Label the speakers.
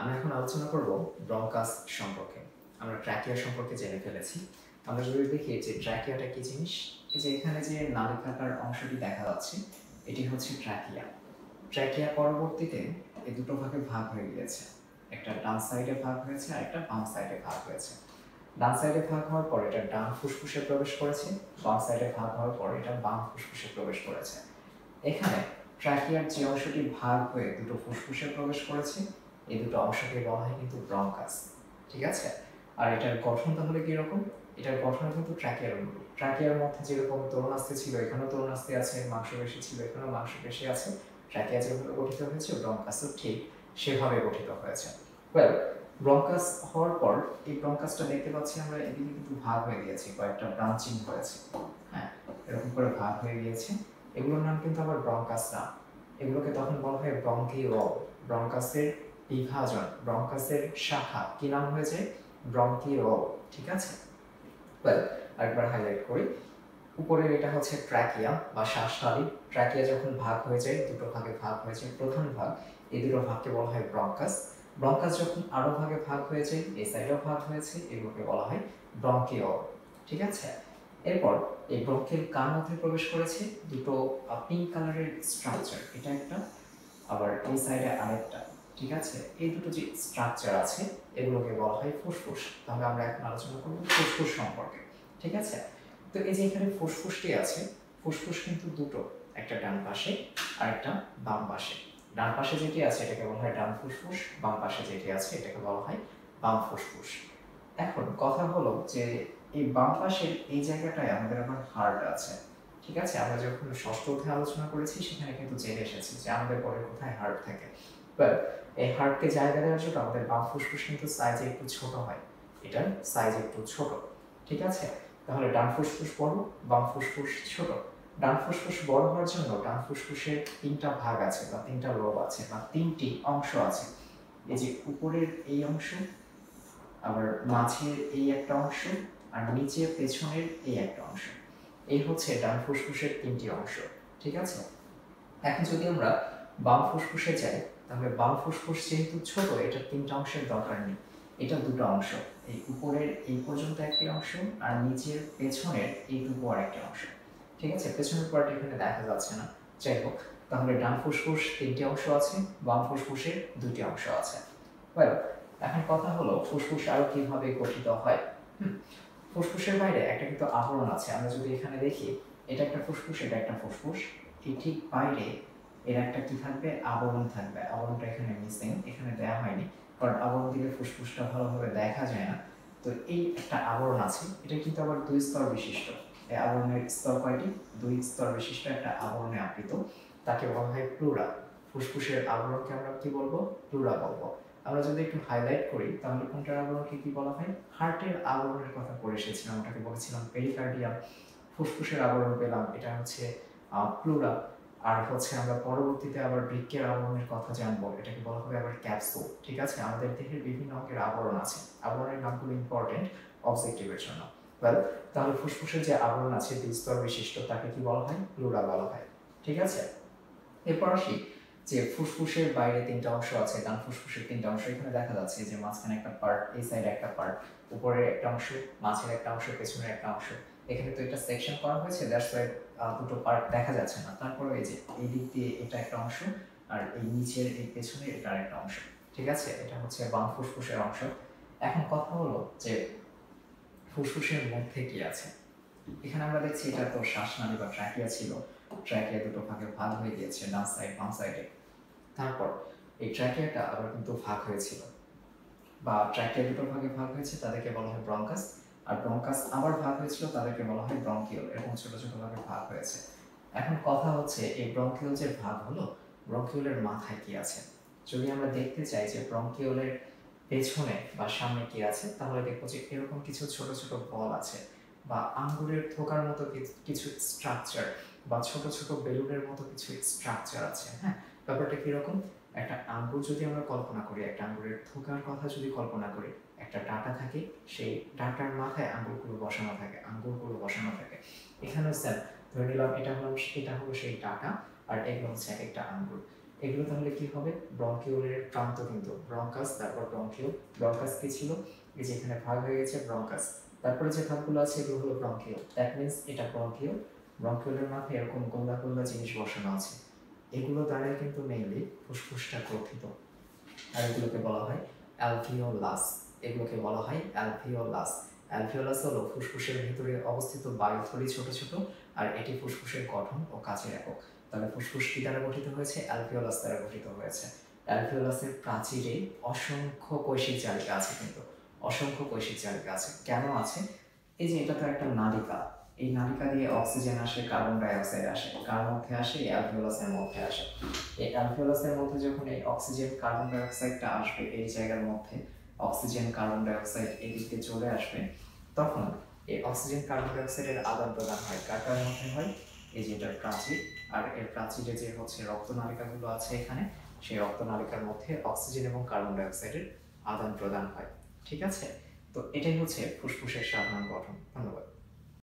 Speaker 1: আমরা এখন আলোচনা করব ব্রঙ্কাস সম্পর্কে। আমরা ট্র্যাকিয়া সম্পর্কে জেনে ফেলেছি। আমরা যদি দেখি যে ট্র্যাকিয়াটা কি জিনিস, এই যে এখানে যে নালিকাকার অংশটি দেখা যাচ্ছে, এটি হচ্ছে ট্র্যাকিয়া। ট্র্যাকিয়া পরবর্তীতে এই দুটো ভাগে ভাগ হয়ে গিয়েছে। একটা ডান সাইডে ভাগ হয়েছে আর একটা বাম সাইডে ভাগ হয়েছে। ডান সাইডে ভাগ হওয়ার পর এটা ডান ফুসফুসে প্রবেশ করেছে, বাম সাইডে ভাগ হওয়ার পর এটা বাম ফুসফুসে প্রবেশ করেছে। এখানে ট্র্যাকিয়ার যে অংশটি ভাগ হয়ে দুটো ফুসফুসে প্রবেশ করেছে এই দুটো অংশকে বলা হয় কিন্তু ব্রঙ্কাস, ঠিক আছে? আর এটার গঠন তাহলে কীরকম? এটার গঠন কিন্তু ট্র্যাকিয়ার অনুরূপ। ট্র্যাকিয়ার মধ্যে যেরকম তরুণাস্তি ছিল, এখানেও তরুণাস্তি আছে, মাংসপেশি ছিল, এখানেও মাংসপেশি আছে। ট্র্যাকিয়া যেভাবে গঠিত হয়েছে, ব্রঙ্কাসও ঠিক সেভাবে গঠিত হয়েছে। ওয়েল ব্রঙ্কাস হওয়ার পর এই ব্রঙ্কাসটা দেখতে পাচ্ছি আমরা এদিকে কিন্তু ভাগ হয়ে গিয়েছে, কয়েকটা ব্রাঞ্চিং হয়েছে হ্যাঁ এরকম করে ভাগ হয়ে গিয়েছে। এগুলোর নাম কিন্তু আবার ব্রঙ্কাস না এগুলোকে তখন বলা হয় ব্রঙ্কিওল ব্রঙ্কাসের বিভাজন ব্রঙ্কাসের শাখা। কি নাম হয়েছে? ব্রঙ্কিওল ঠিক আছে? আরেকবার হাইলাইট করি। উপরের এটা হচ্ছে ট্র্যাকিয়া বা শ্বাসনালী। ট্র্যাকিয়া যখন ভাগ হয়ে যায়, দুটো ভাগে ভাগ হয়ে যায় প্রথম ভাগ, এই দুটো ভাগকে বলা হয় ব্রঙ্কাস। ব্রঙ্কাস যখন আরও ভাগে ভাগ হয়ে যায়, এই সাইডেও ভাগ হয়েছে, এগুলোকে বলা হয় ব্রঙ্কিওল ঠিক আছে? এরপর এই ব্রঙ্কেল কার মধ্যে প্রবেশ করেছে? দুটো পিঙ্ক কালারের স্ট্রাকচার এটা একটা। আবার এই সাইডে আরেকটা। ঠিক আছে? এই দুটো যে স্ট্রাকচার আছে, এগুলোকে বলা হয় ফুসফুস। তাহলে আমরা এখন আলোচনা করব ফুসফুস সম্পর্কে, ঠিক আছে? তো এই যে এখানে ফুসফুসটি আছে, ফুসফুস কিন্তু দুটো, একটা ডান পাশে আর একটা বাম পাশে। ডান পাশে যেটি আছে, এটাকে বলা হয় ডান ফুসফুস, বাম পাশে যেটি আছে, এটাকে বলা হয় বাম ফুসফুস। এখন কথা হলো যে এই বাম পাশের এই জায়গাটায় আমাদের আবার হার্ট আছে, ঠিক আছে? আমরা যখন ষষ্ঠ অধ্যায়ে আলোচনা করেছি, সেখানে কিন্তু জেনে এসেছি যে আমাদের পরে কোথায় হার্ট থাকে। বাট এই হার্টকে জায়গা দেওয়ার জন্য আমাদের বাম ফুসফুস কিন্তু সাইজে একটু ছোট হয়। এটার সাইজ একটু ছোট। ঠিক আছে? তাহলে ডান ফুসফুস বড়, বাম ফুসফুস ছোট। ডান ফুসফুস বড় হওয়ার জন্য ডান ফুসফুসের তিনটা ভাগ আছে বা তিনটা লোব আছে বা তিনটি অংশ আছে। এই যে উপরের এই অংশ, আবার মাঝের এই একটা অংশ, আর নিচে পেছনের এই একটা অংশ। এই হচ্ছে ডান ফুসফুসের তিনটি অংশ। ঠিক আছে? এখন যদি আমরা বাম ফুসফুসে যাই তাহলে বাম ফুসফুস যেহেতু ছোট, এটার তিনটা অংশের দরকার নেই। এটা দুটো অংশ। এই উপরের এই পর্যন্ত একটি অংশ আর নিচের পেছনের এইটুকু আর একটা অংশ। ঠিক আছে? পেছনের পার্ট এখানে দেখা যাচ্ছে না। যাই হোক, তাহলে ডান ফুসফুস তিনটি অংশ আছে, বাম ফুসফুসের দুটি অংশ আছে। ওয়েল এখন কথা হলো ফুসফুস আরও কীভাবে গঠিত হয়। ফুসফুসের বাইরে একটা কিন্তু আবরণ আছে। আমরা যদি এখানে দেখি, এটা একটা ফুসফুস, এটা একটা ফুসফুস। এই ঠিক বাইরে এর একটা কি থাকবে? আবরণ থাকবে। আবরণটা এখানে মিসিং এখানে দেওয়া হয়নি। কারণ আবরণ দিলে ফুসফুসটা ভালোভাবে দেখা যায় না। তো এই একটা আবরণ আছে। এটা কিন্তু আবার দুই স্তর বিশিষ্ট। এই আবরণের স্তর কয়টি? দুই স্তর বিশিষ্ট একটা আবরণে আবৃত। তাকে বলা হয় প্লুরা ফুসফুসের আবরণকে আমরা কি বলব? প্লুরা বলব। আমরা যদি একটু হাইলাইট করি, তাহলে কোনটার আবরণকে কি বলা হয়? হার্টের আবরণের কথা পড়ে এসেছিলাম। ওটাকে বলেছিলাম পেরিকার্ডিয়াম ফুসফুসের আবরণ পেলাম। এটা হচ্ছে প্লুরা আর হচ্ছে আমরা পরবর্তীতে আবার বৃক্ষের আবরণের কথা জানব। এটাকে বলা হবে আবার ক্যাপসুল ঠিক আছে? আমাদের দেহের বিভিন্ন অঙ্গের আবরণ আছে। আবরণের নামগুলো ইম্পর্টেন্ট অবজেক্টিভের জন্য। ওয়েল তাহলে ফুসফুসের যে আবরণ আছে দ্বিস্তর বিশিষ্ট, তাকে কি বলা হয়? প্লুরা বলা হয়। ঠিক আছে? এরপর আসি। যে ফুসফুসের বাইরে তিনটা অংশ আছে, ডান ফুসফুসের তিনটা অংশ, এখানে দেখা যাচ্ছে যে মাঝখানে একটা পার্ট এই সাইডে একটা পার্ট উপরে একটা অংশ, মাঝের একটা অংশ, পেছনের একটা অংশ। এখানে তো এটা সেকশন করা হয়েছে দ্যাটস ওয়াই দুটো পার্ট দেখা যাচ্ছে না। তারপরে এই যে, এই দিক দিয়ে এটা একটা অংশ, আর এই নিচের, এই পেছনের এটা একটা অংশ। ঠিক আছে? এটা হচ্ছে বাম ফুসফুসের অংশ। এখন কথা হলো যে, ফুসফুসের মধ্যে কি আছে? এখানে আমরা দেখছি এটা তো শ্বাসনালী বা ট্র্যাকিয়া ছিল। ট্র্যাকিয়া দুটো ভাগে ভাগ হয়ে গিয়েছে ডান সাইড বাম সাইডে তারপর এই ট্র্যাকিয়াটা আবার কিন্তু হয়েছিল। বা ট্র্যাকিয়া দুটো ভাগে ভাগ হয়েছে, তাদেরকে বলা হয় ব্রঙ্কাস আর ব্রঙ্কাস আবার ভাগ হয়েছিল, তাদেরকে বলা হয় এরকম ছোট ছোট ভাগ হয়েছে। এখন কথা হচ্ছে, এই যে ভাগ হলো মাথায় কি আছে? যদি আমরা দেখতে চাই যে ব্রঙ্কিওলের পেছনে বা সামনে কি আছে, তাহলে দেখব যে এরকম কিছু ছোট ছোট বল আছে, বা আঙ্গুরের থোকার মতো কিছু স্ট্রাকচার বা ছোট ছোট বেলুনের মতো কিছু স্ট্রাকচার আছে হ্যাঁ? ব্যাপারটা কীরকম? একটা আঙ্গুর যদি আমরা কল্পনা করি, একটা আঙ্গুরের থোকার কথা যদি কল্পনা করি, একটা ডাটা থাকে, সেই ডাটার মাথায় আঙ্গুরগুলো বসানো থাকে, আঙ্গুরগুলো বসানো থাকে। এখানেও স্যার ধরে নিলাম এটা হলো এটা হলো সেই ডাটা আর এগুলো হচ্ছে এক একটা আঙ্গুর। এগুলো তাহলে কি হবে? ব্রঙ্কিওলের প্রান্ত কিন্তু, ব্রঙ্কাস, তারপর ব্রঙ্কিও। ব্রঙ্কাস কি ছিল? এই যে এখানে ভাগ হয়ে গেছে ব্রঙ্কাস। তারপরে যে ভাগগুলো আছে, এগুলো হলো ব্রঙ্কিও। দ্যাট মিনস এটা ব্রঙ্কিও। ব্রঙ্কিওলের মাথায় এরকম গোল্লা গোল্লা জিনিস বসানো আছে। এগুলো দ্বারাই কিন্তু মেইনলি ফুসফুসটা গঠিত। আর এগুলোকে বলা হয় অ্যালভিওলাস। এগুলোকে বলা হয় অ্যালভিওলাস। অ্যালভিওলাস হলো ফুসফুসের ভিতরে অবস্থিত বায়ুথলি ছোট ছোট, আর এটি ফুসফুসের গঠন ও কাজের একক। তাহলে ফুসফুস কি দ্বারা গঠিত হয়েছে? অ্যালভিওলাস দ্বারা গঠিত হয়েছে। অ্যালভিওলাসের প্রাচীরে অসংখ্য কৈশিক জালিকা আছে কিন্তু। অসংখ্য কৈশিক জালিকা আছে। কেন আছে? এই যে এটা তো একটা নালিকা। এই নালিকা দিয়ে অক্সিজেন আসে কার্বন ডাইঅক্সাইড আসে, কার মধ্যে আসে? এই অ্যালভিওলাসের মধ্যে আসে। এই অ্যালভিওলাসের মধ্যে যখন এই অক্সিজেন কার্বন ডাইঅক্সাইডটা আসবে, এই জায়গার মধ্যে অক্সিজেন কার্বন ডাইঅক্সাইড এদিকে চলে আসবে, তখন এই অক্সিজেন কার্বন ডাইঅক্সাইডের আদান প্রদান হয়। কার কার মধ্যে হয়? এই যে প্রাচীর আর এর প্রাচীরে যে হচ্ছে রক্তনালিকাগুলো আছে এখানে, সেই রক্তনালিকার মধ্যে অক্সিজেন এবং কার্বন ডাইঅক্সাইডের আদান প্রদান হয়। ঠিক আছে? তো এটাই হচ্ছে ফুসফুসের সাধারণ গঠন। ধন্যবাদ।